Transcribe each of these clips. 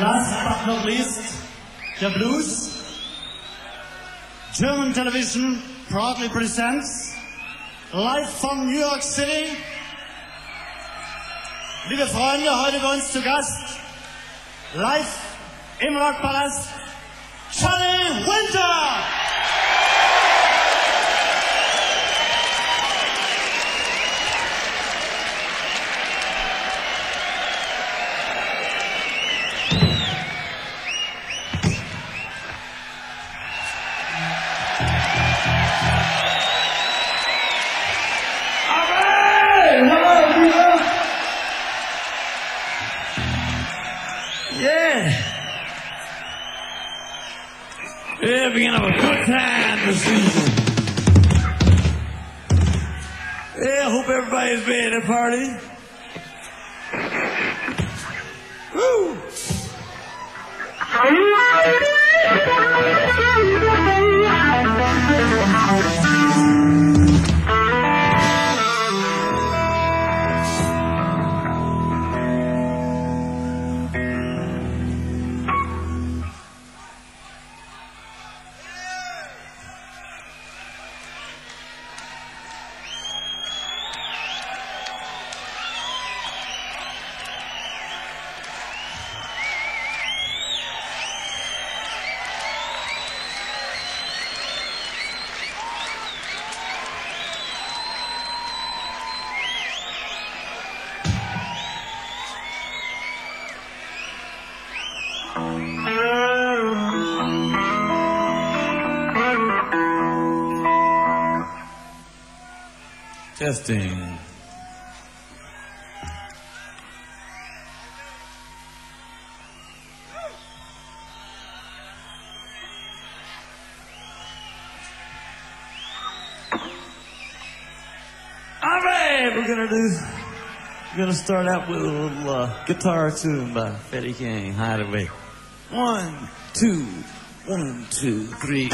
Last but not least, the blues. German television proudly presents live from New York City. Liebe Freunde, heute bei uns zu Gast, live im Rockpalast, Johnny Winter! Testing. All right, we're gonna do. We're gonna start out with a little uh, guitar tune by Freddie King, Hideaway. One, two, one, two, three.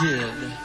Messing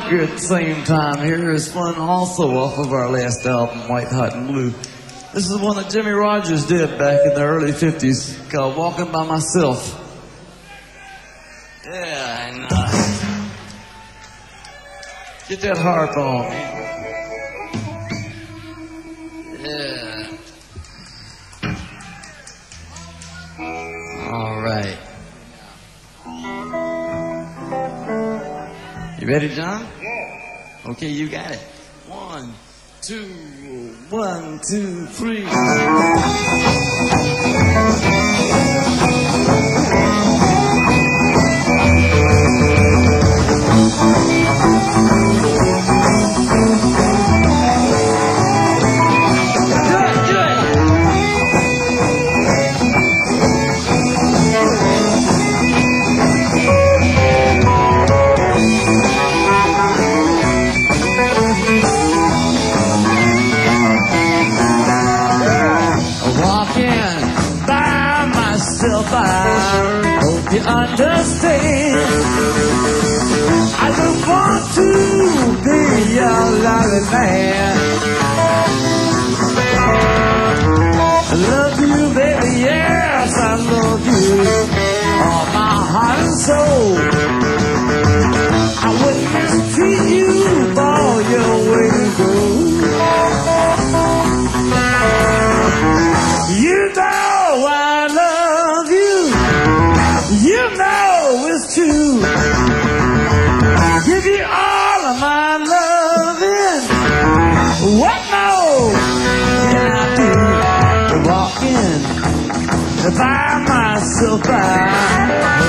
harmonica at the same time. Here is one also off of our last album, White Hot and Blue. This is one that Jimmy Rogers did back in the early 50s called Walking by Myself. Yeah, and uh, get that harp on. Yeah. All right. You ready, John? Okay, you got it. I love you. You know it's true. Give you all of my loving. What more can I do? Walking by myself, I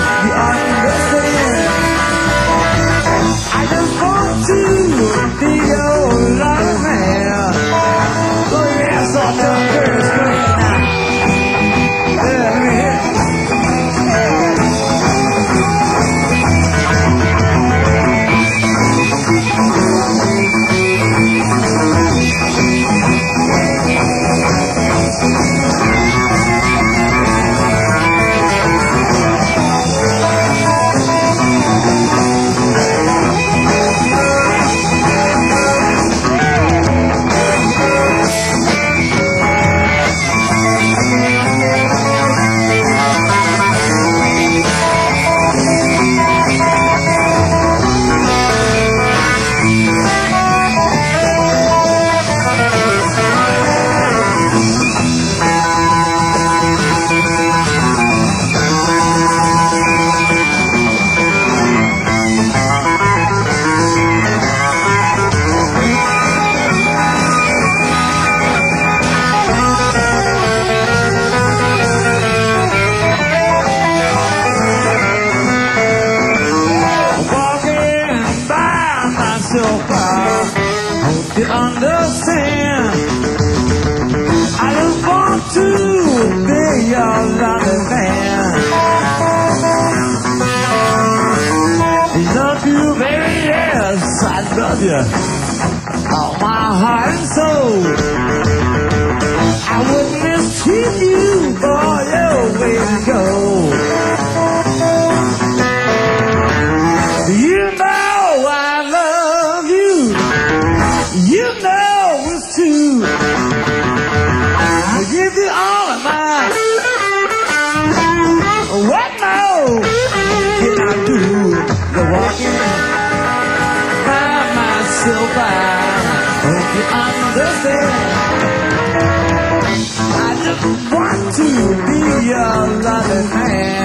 your loving man.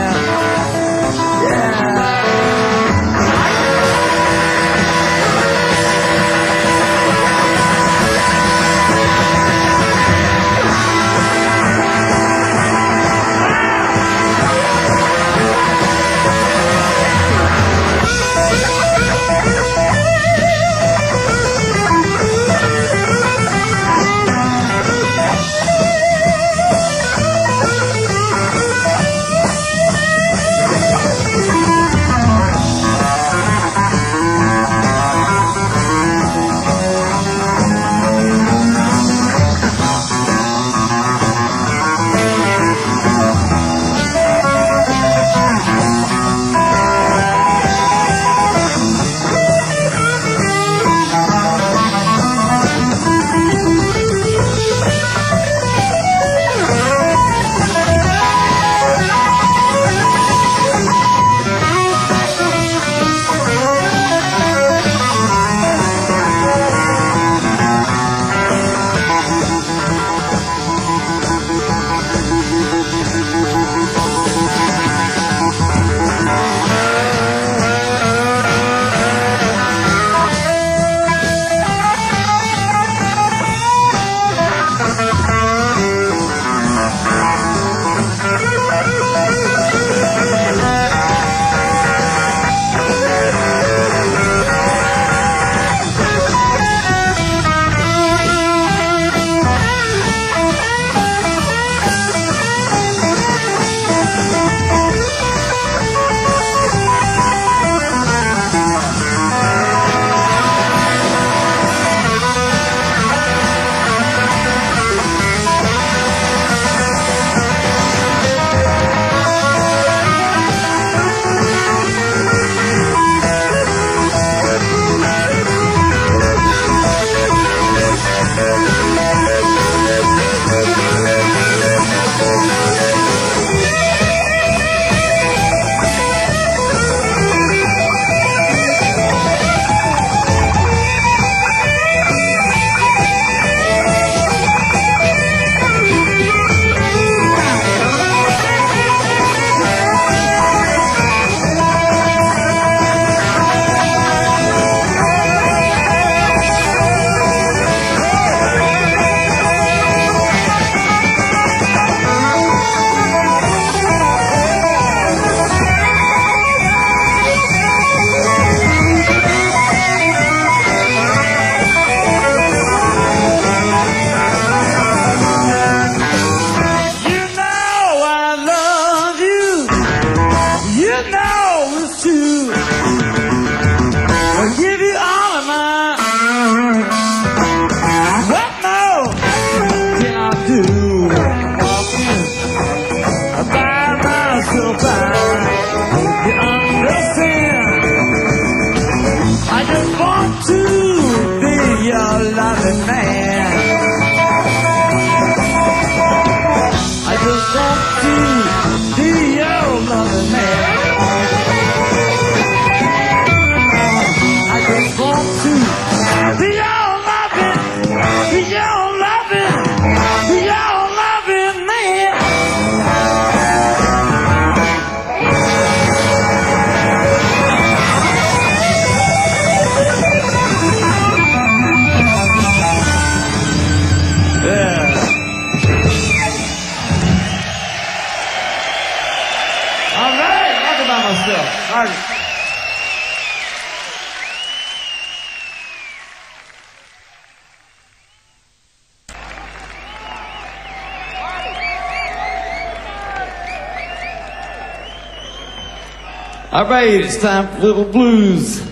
Right, it's time for little blues.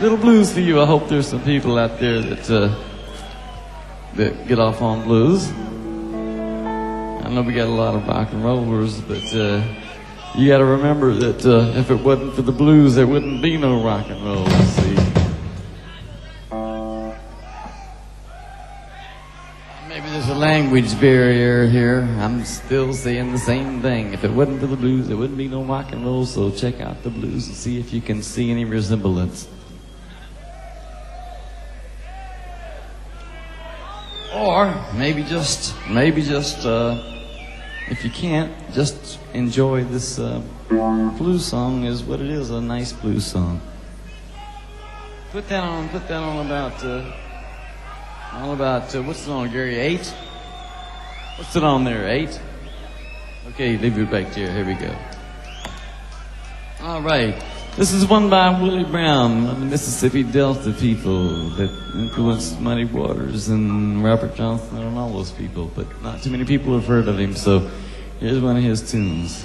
Little blues for you. I hope there's some people out there that uh, that get off on blues. I know we got a lot of rock and rollers, but uh, you got to remember that uh, if it wasn't for the blues, there wouldn't be no rock and roll. Language barrier here. I'm still saying the same thing. If it wasn't for the blues, there wouldn't be no rock and roll. So check out the blues and see if you can see any resemblance. Or maybe just, maybe just, uh, if you can't, just enjoy this uh, blues song is what it is, a nice blues song. Put that on, put that on about, uh, all about, uh, what's it on, Gary? Eight? What's it on there, eight? Okay, leave it back there, here we go. All right. This is one by Willie Brown, the Mississippi Delta people that influenced Muddy Waters and Robert Johnson and all those people, but not too many people have heard of him, so here's one of his tunes.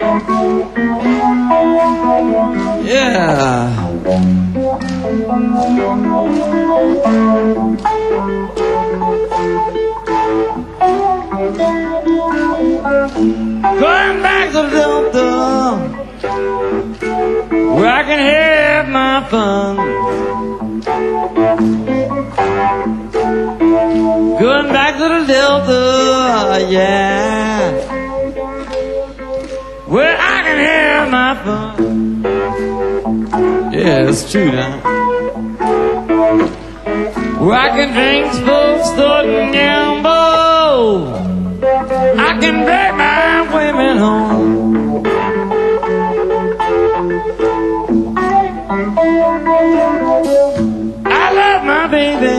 Yeah. Going back to Delta, where I can have my fun. Going back to the Delta, yeah, where I can have my fun. Yeah, it's true now. Where I can drink, smoke, start and gamble. I can drag my women home. I love my baby.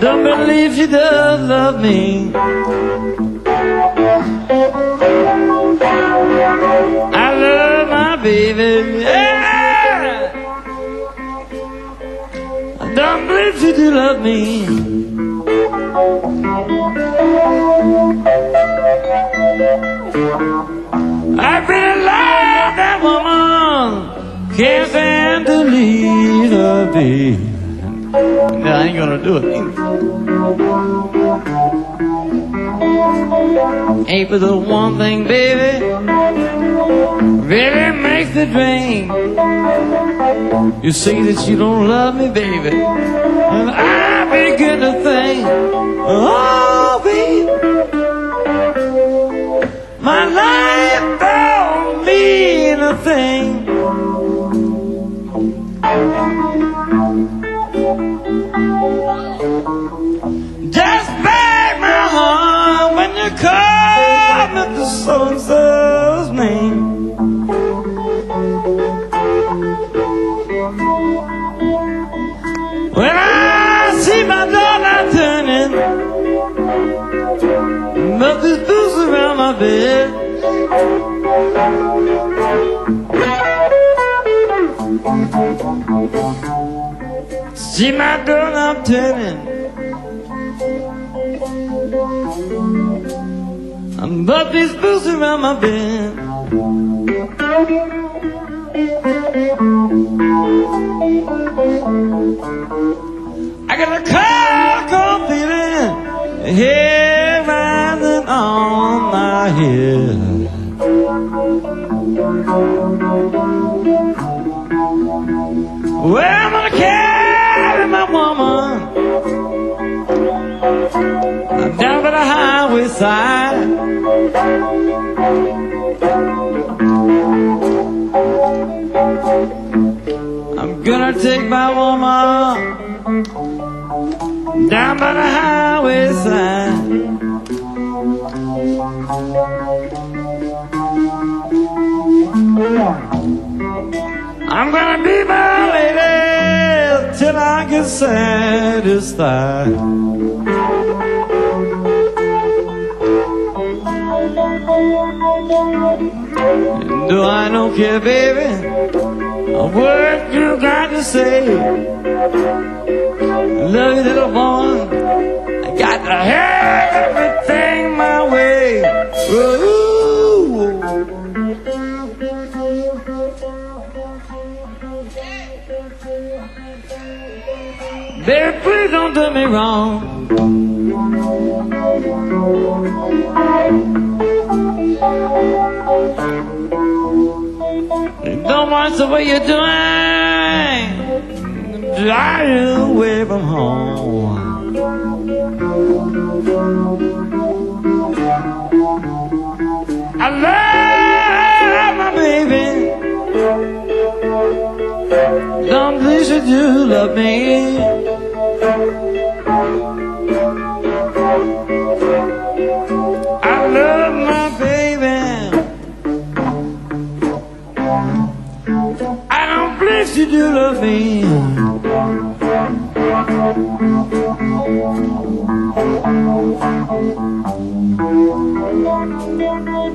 Don't believe she does love me. I love my baby. Yeah. I don't believe she do love me. I've been in love that woman. Can't stand to leave her be. No, I ain't gonna do it. Ain't but the one thing, baby, really makes the dream. You say that you don't love me, baby, and I begin to think, oh, baby, my life don't mean a thing. Heart when you call me the so's name. When I see my daughter turning, but this boots around my bed. See my doorknob turning. I'm but these boots around my bed. I got a cold, cold feeling, hair rising on my head. Take my woman down by the highway side. I'm gonna be my lady till I get satisfied. Do I don't care, baby, what you got to say. Love you, little one. I got to have everything my way. Baby, please don't do me wrong. Don't watch way you're doing. Drive you away from home. I love my baby. Don't please should you love me? You do love me.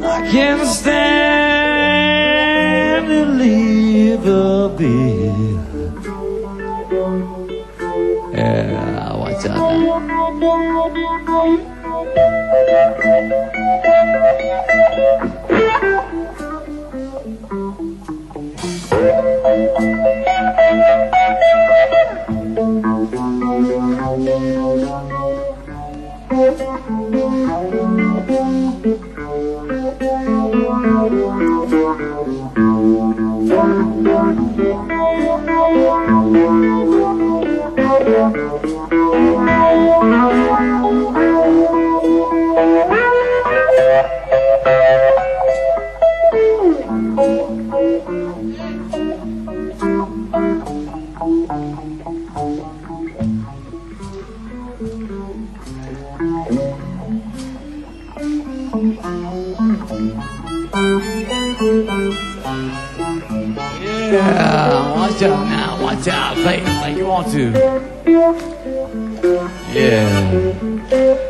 I can't stand to leave a bit. Yeah, watch out now. Yeah, watch out now, watch out. Play like you want to. Yeah.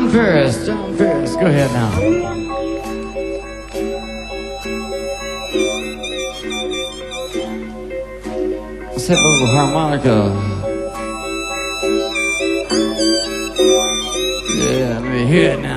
Jon Paris, Jon Paris, go ahead now. Let's have a harmonica. Yeah, let me hear it now.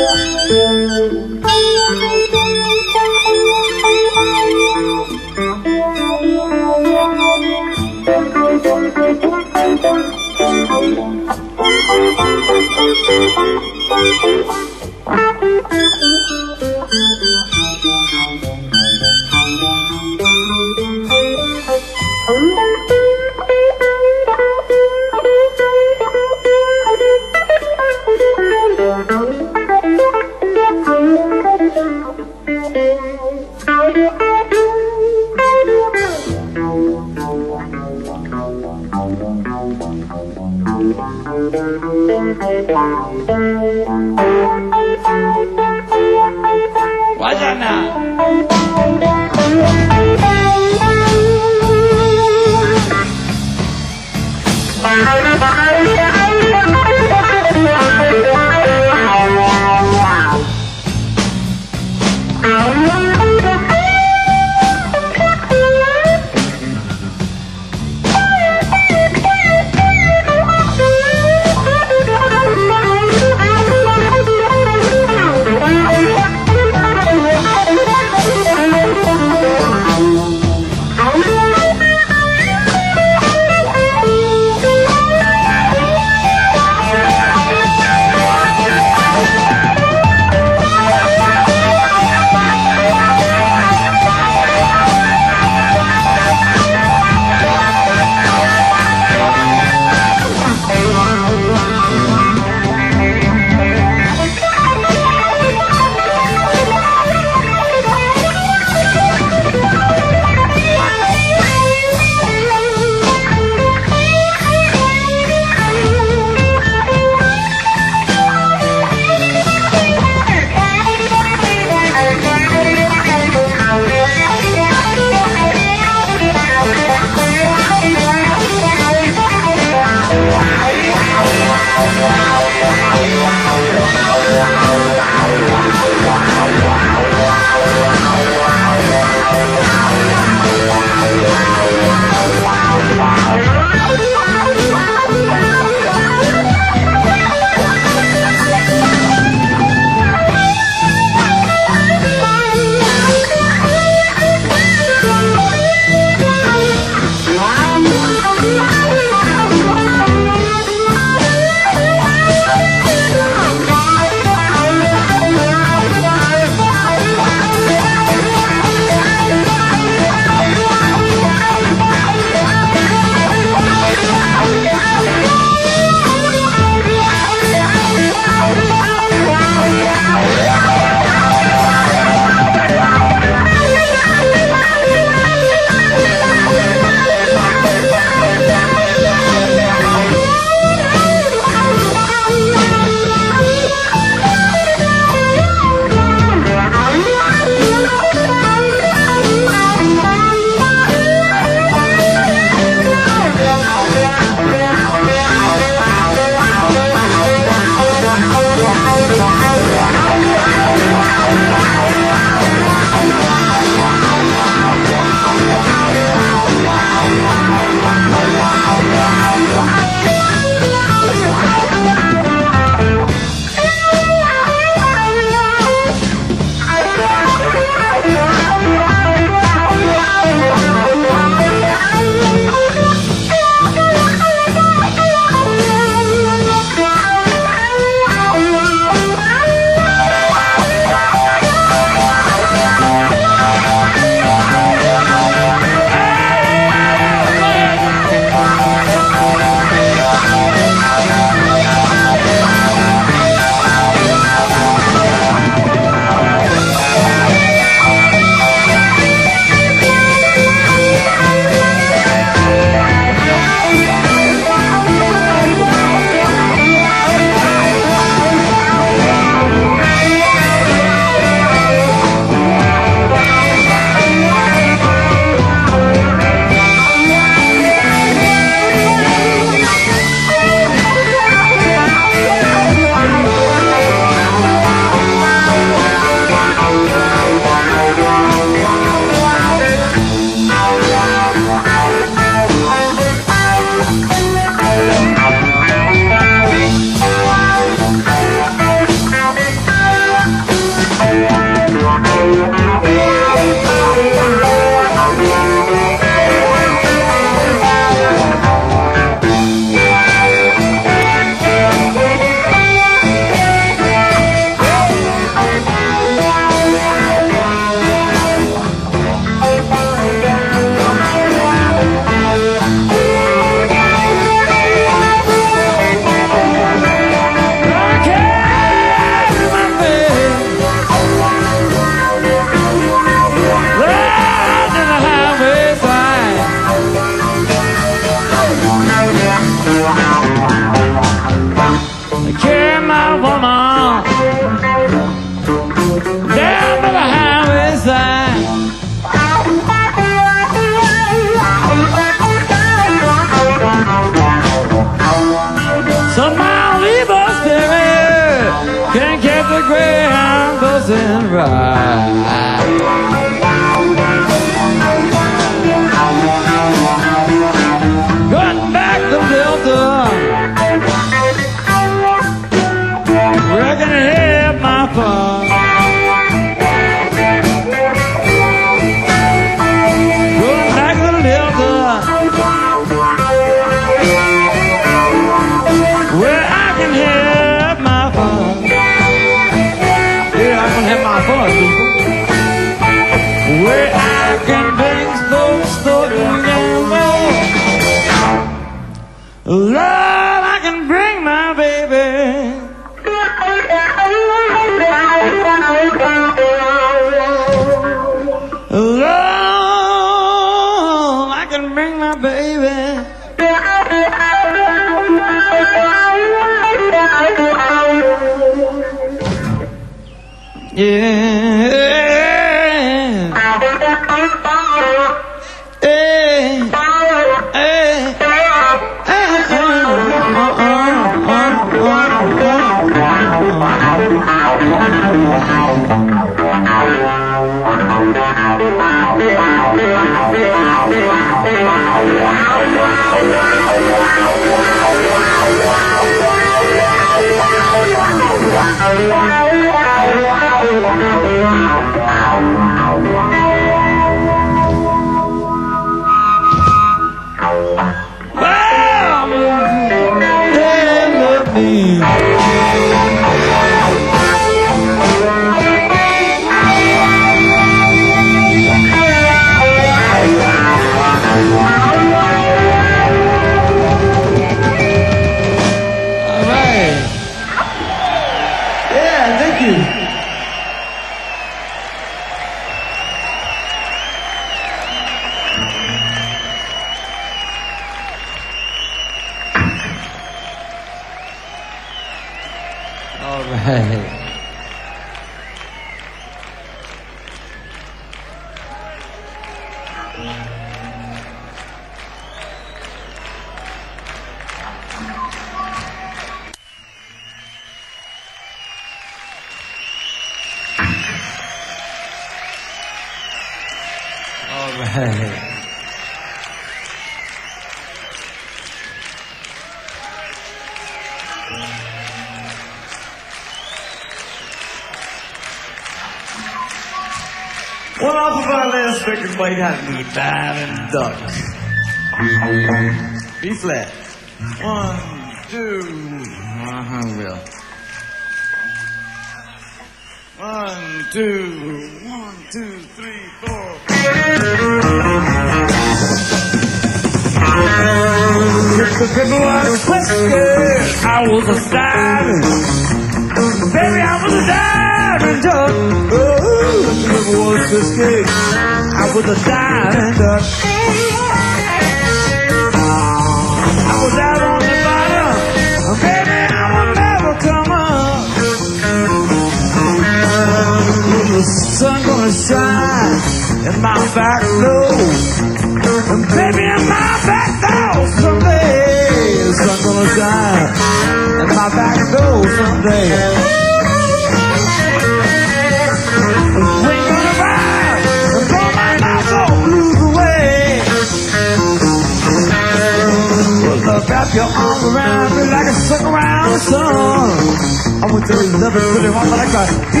It. really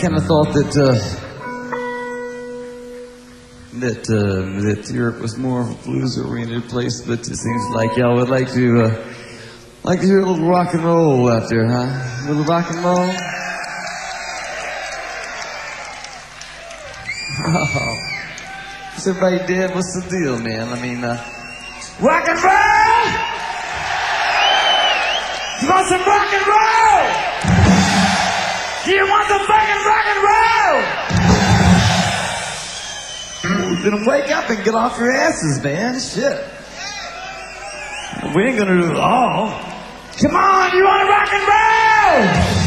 kind of thought that uh, that uh, that Europe was more of a blues-oriented place, but it seems like y'all would like to uh, like to hear a little rock and roll out there, huh? A little rock and roll. Oh, is everybody dead? What's the deal, man? I mean, uh, Then wake up and get off your asses, man. Shit. We ain't gonna do it all. Come on, you wanna rock and roll?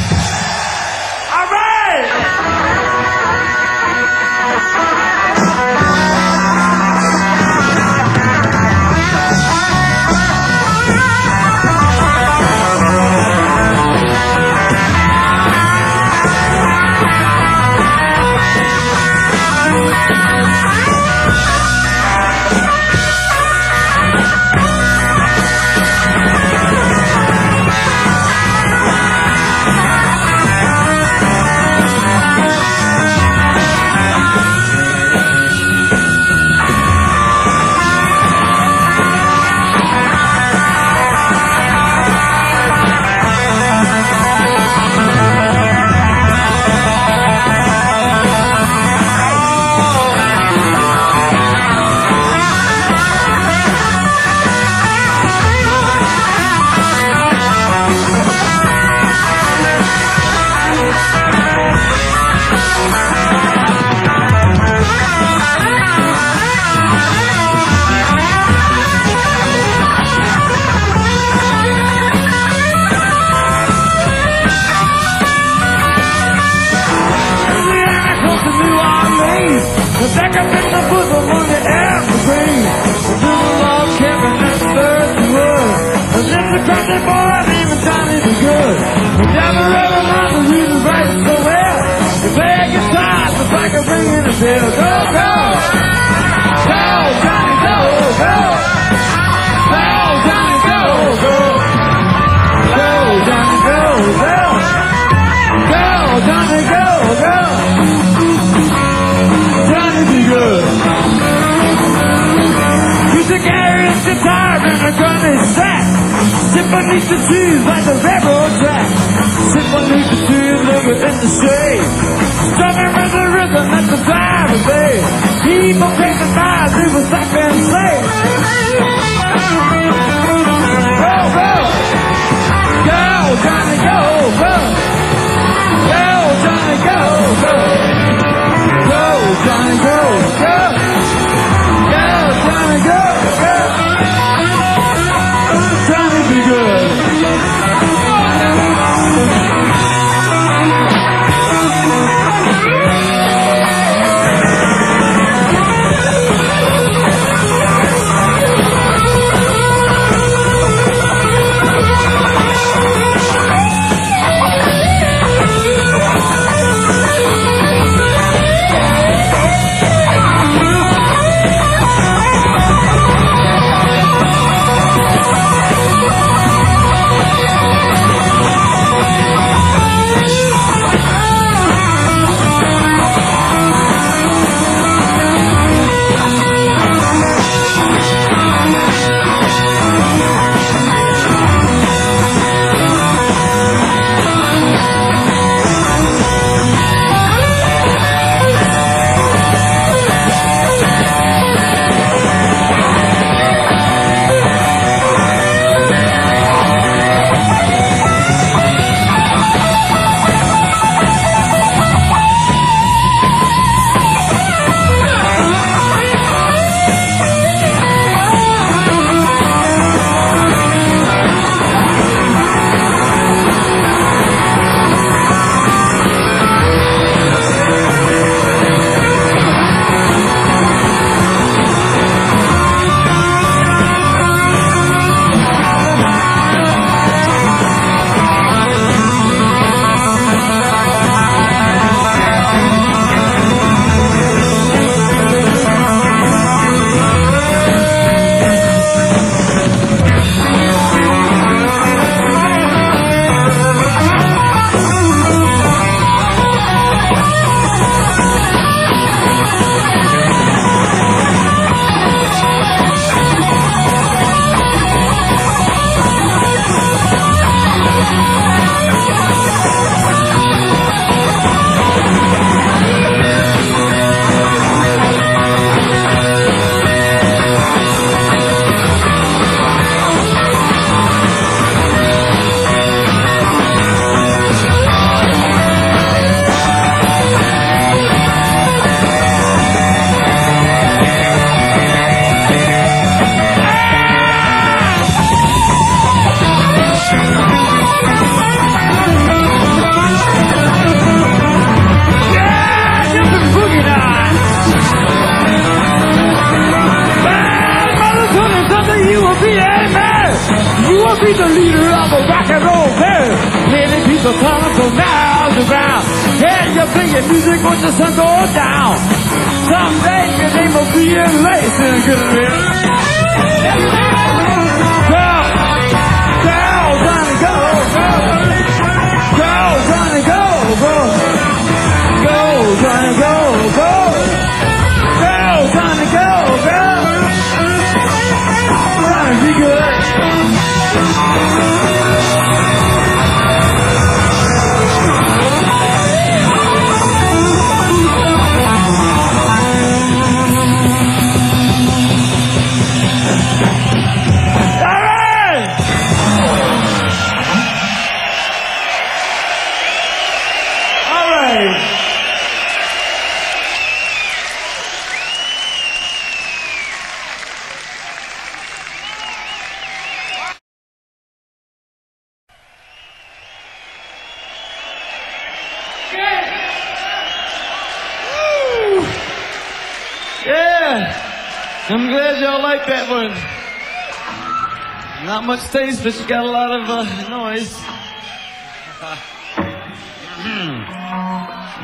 Taste, but got a lot of uh, noise.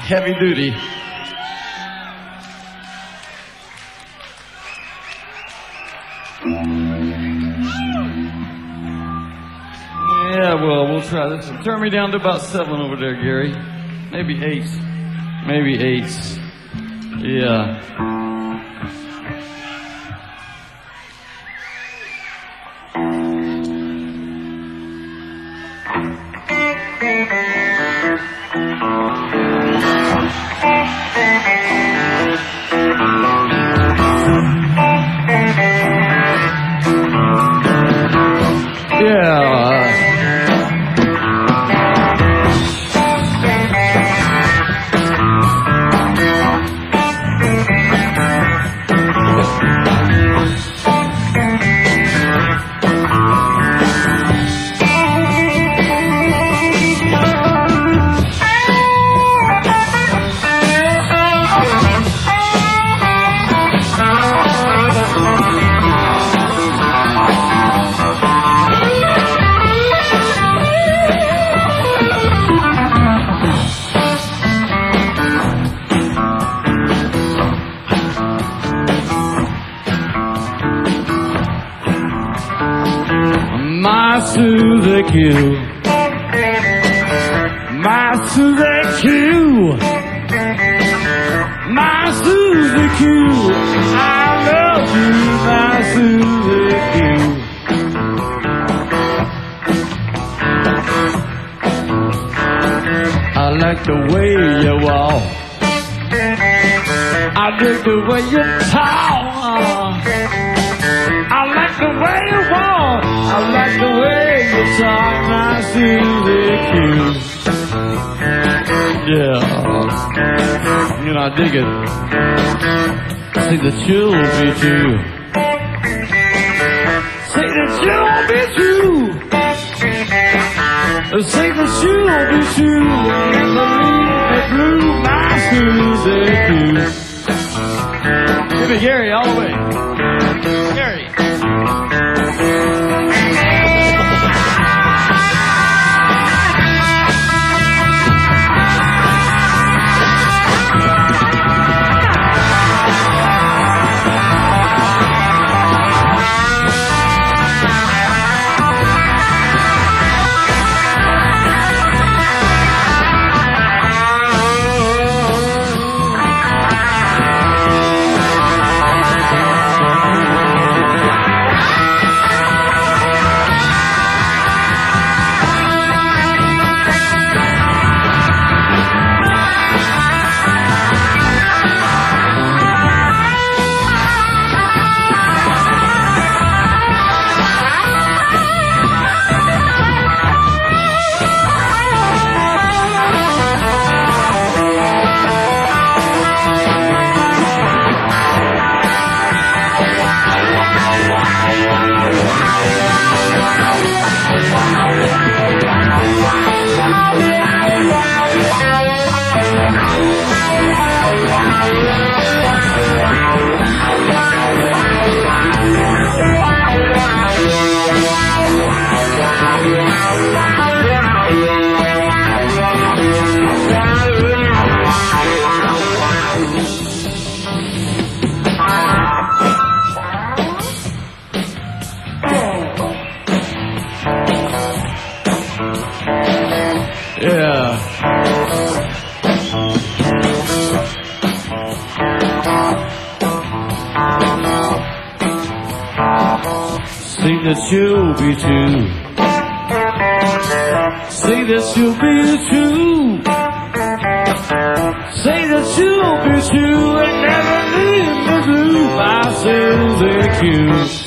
Heavy duty. Yeah, well, we'll try this. Turn me down to about seven over there, Gary. Maybe eight. Maybe eight. Yeah. Like the way you walk. I dig the way you talk. I like the way you walk. I like the way you talk. My Susie Q. Yeah. You know, I dig it. I See the chill be true. The chill be true. And the leaf blue. My shoes Susie Q. Give me Gary all the way. Be true. Say that you'll be true. Say that you'll be true and never leave me blue. My Susie Q.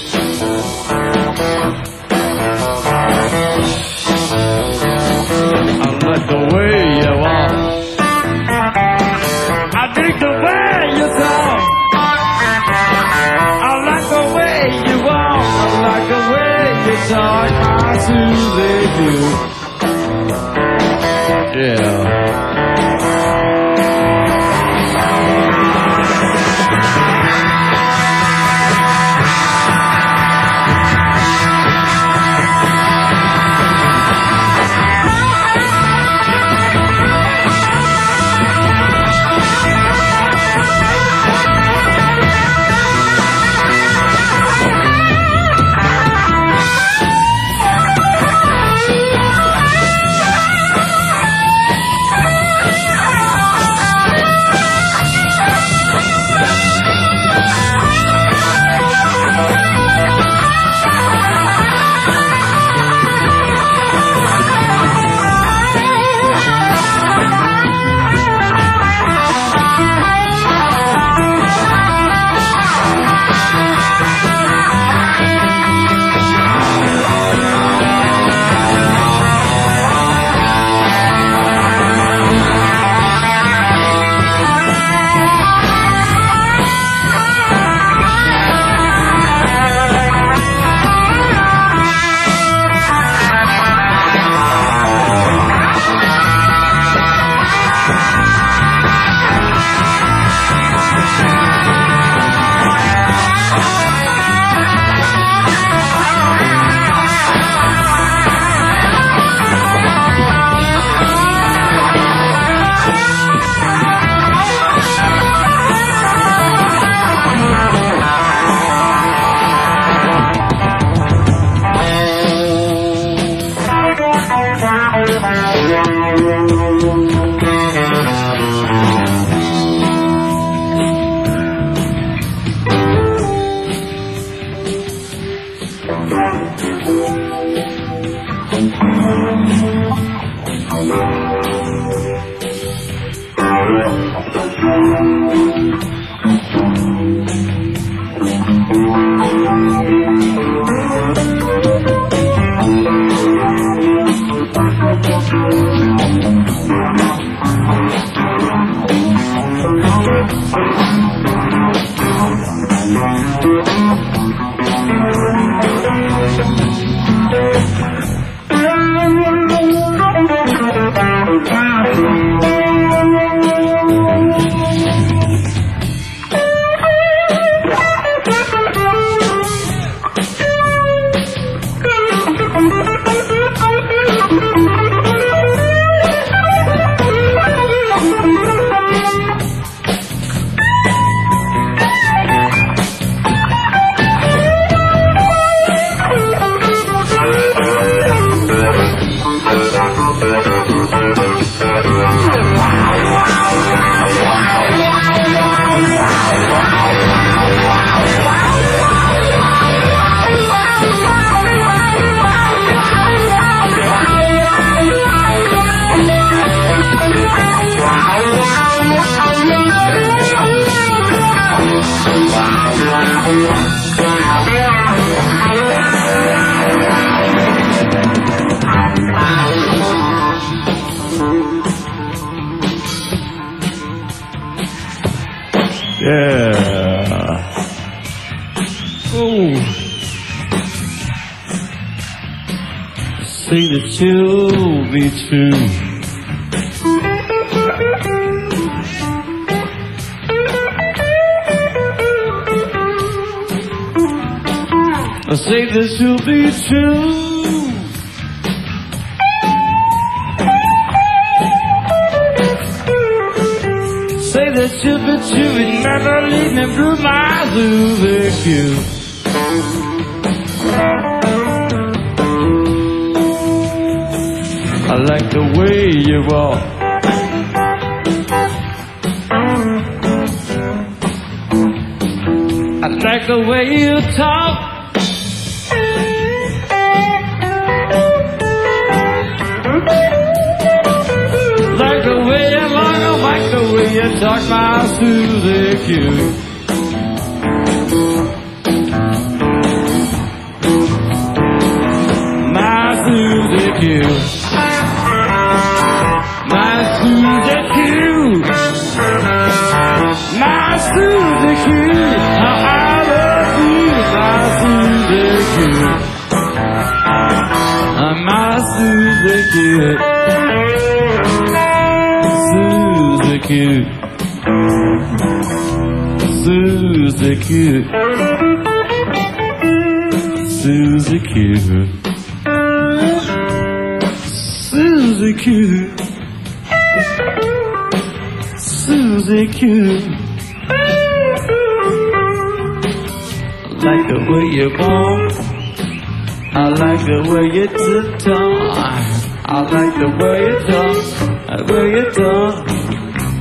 music you. My Susie Q My Susie Q My Susie Q How I love you. My Susie Q uh, My Susie Q Susie Q Susie Q. Susie Q. Susie Q. Susie Q. Like the way you walk. I like the way you tiptoe. I like the way you talk. The way you talk.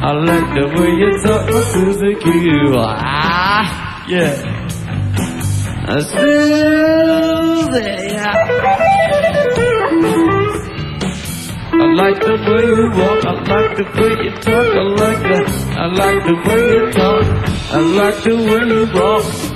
I like the way you talk to the. Ah, yeah. Susie, yeah. I like the way you walk, I like the way you talk, I like the, I like the way you talk, I like the way you walk.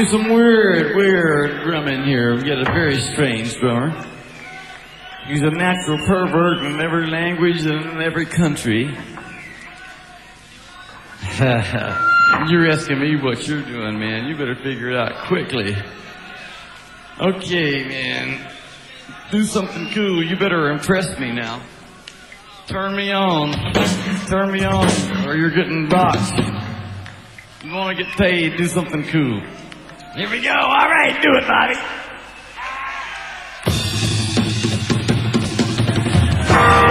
You some weird, weird drumming here. We got a very strange drummer. He's a natural pervert in every language and in every country. you're asking me what you're doing, man. You better figure it out quickly. Okay, man. Do something cool. You better impress me now. Turn me on. Turn me on, or you're getting boxed. You want to get paid, do something cool. Here we go. All right, do it, Bobby. Ah.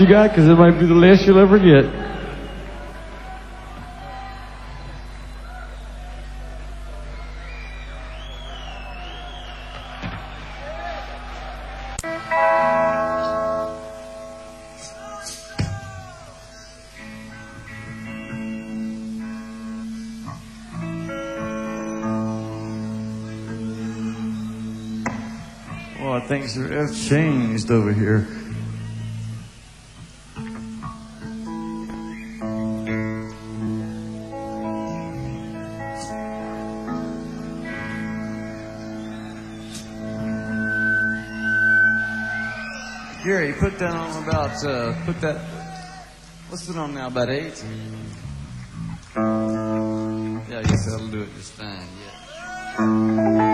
you got because it might be the last you'll ever get. Oh, things have changed over here. on about, uh, put that, what's it on now, about eight? Mm. Yeah, I guess that'll do it just fine, yeah.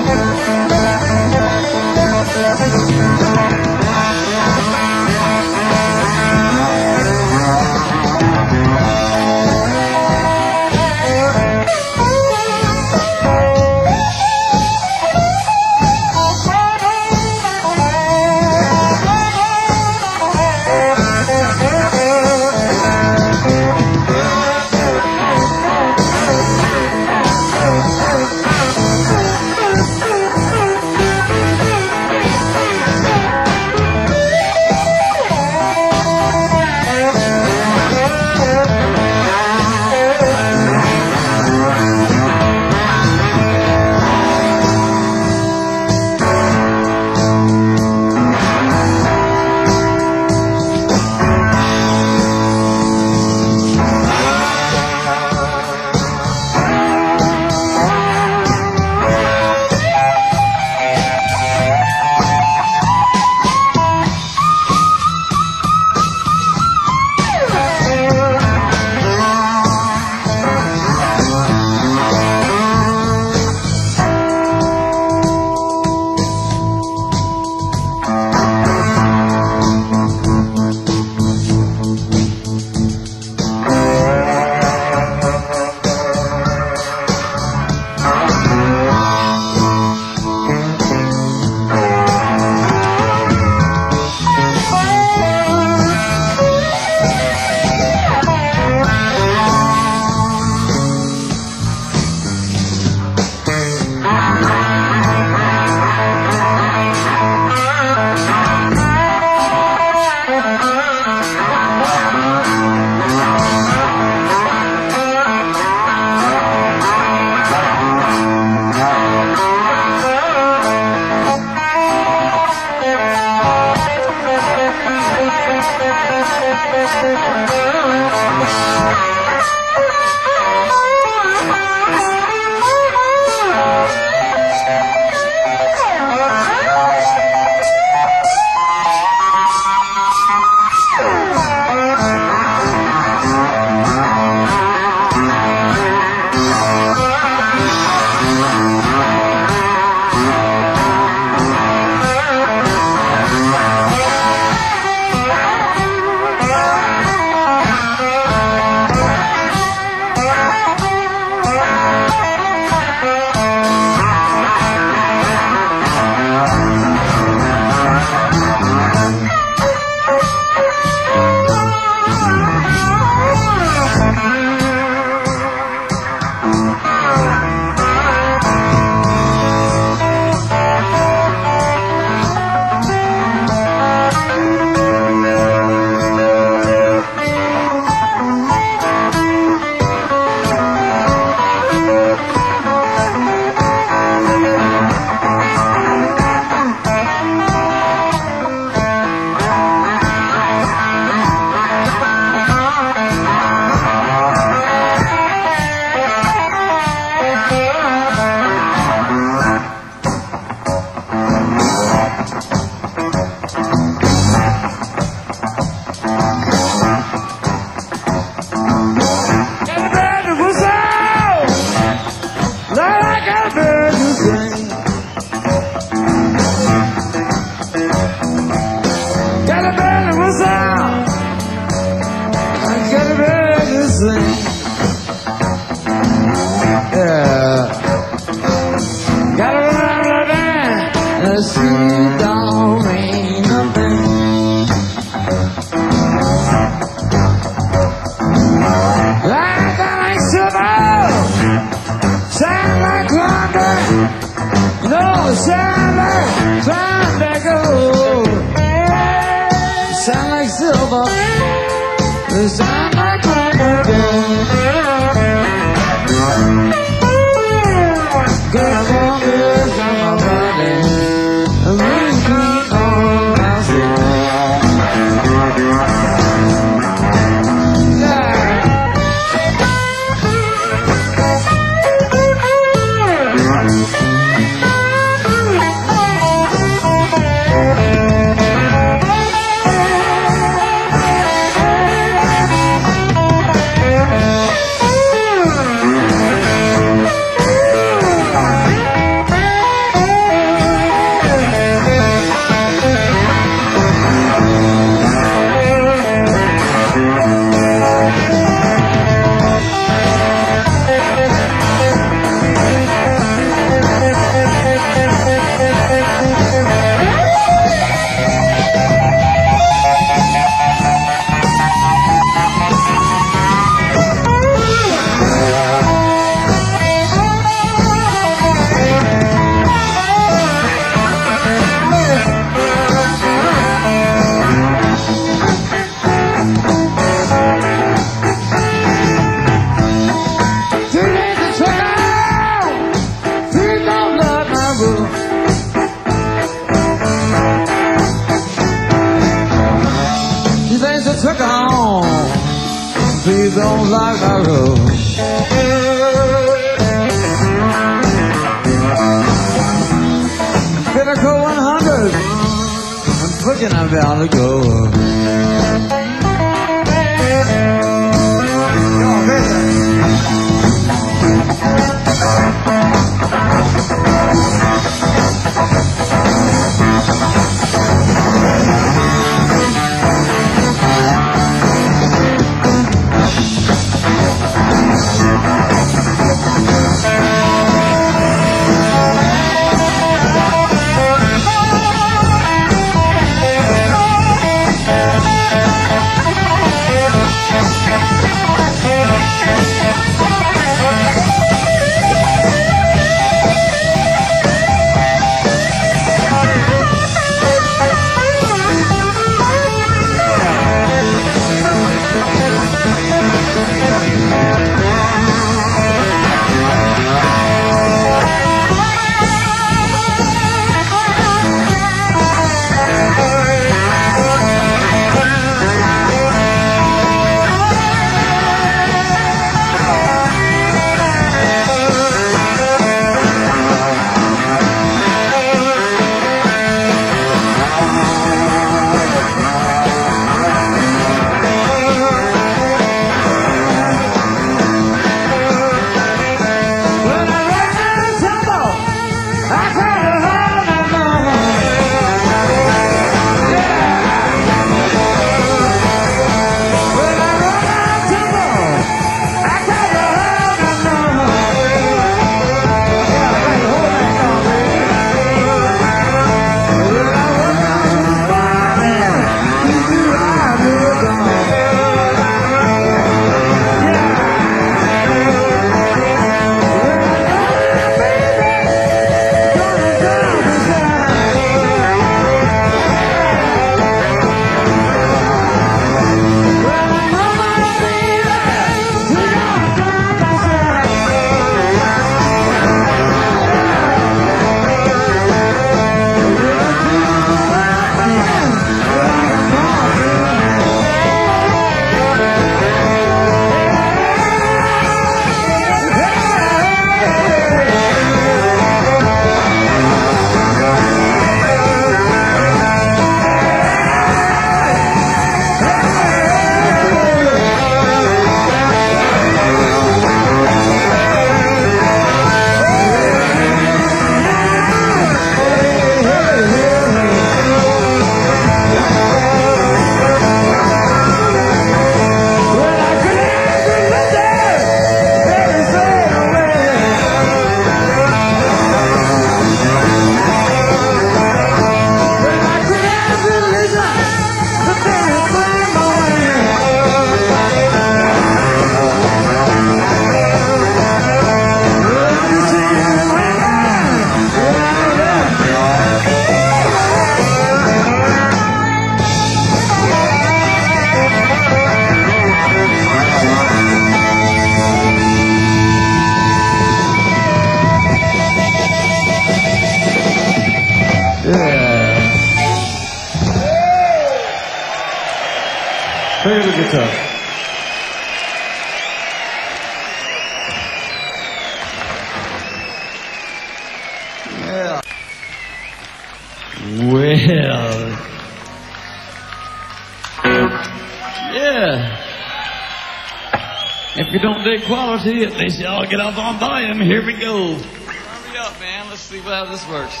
I'll get off on volume. Here we go. Hurry up, man. Let's see how this works.